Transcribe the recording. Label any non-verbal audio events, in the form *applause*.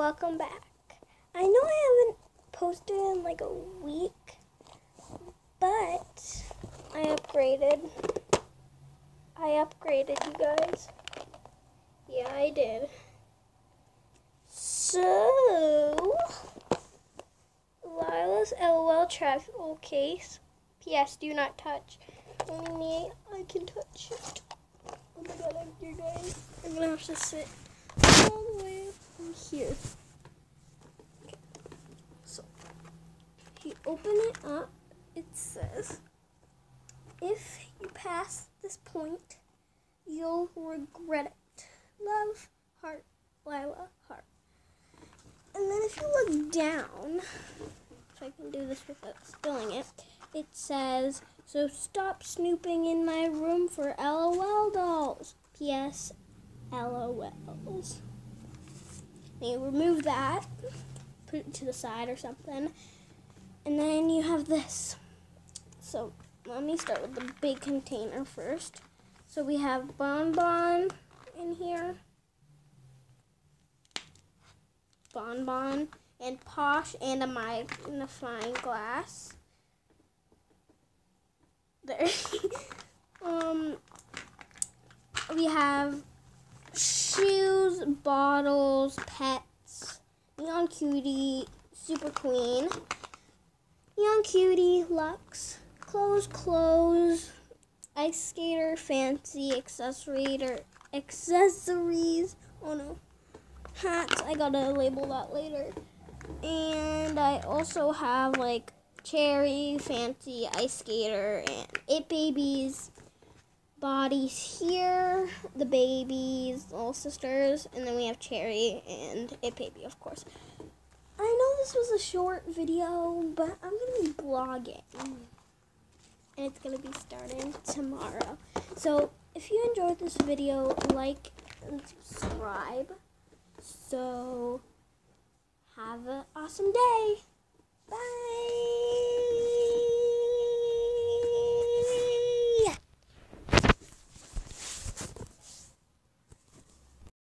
welcome back. I know I haven't posted in like a week, but I upgraded. I upgraded, you guys. Yeah, I did. So, Lila's LOL travel case. P.S. Do not touch. Only me, I can touch it. Oh my god, I'm here, guys. I'm gonna have to sit here. So, you open it up, it says, if you pass this point, you'll regret it. Love, heart, Lila, heart. And then if you look down, if I can do this without spilling it, it says, so stop snooping in my room for LOL dolls. P.S. LOLs. You remove that, put it to the side or something, and then you have this. So let me start with the big container first. So we have Bon Bon in here. Bon Bon and Posh and a magnifying glass. There. *laughs* um, we have bottles, pets, Neon Cutie, Super Queen, Neon Cutie, Lux, clothes, clothes, Ice Skater, Fancy, accessory, accessories. Oh no hats. I gotta label that later. And I also have like Cherry, Fancy, Ice Skater, and It Babies bodies here. The babies, little sisters, and then we have Cherry and It Baby, of course. I know this was a short video, but I'm gonna be blogging. And it's gonna be starting tomorrow. So if you enjoyed this video, like and subscribe. So, have an awesome day. Bye.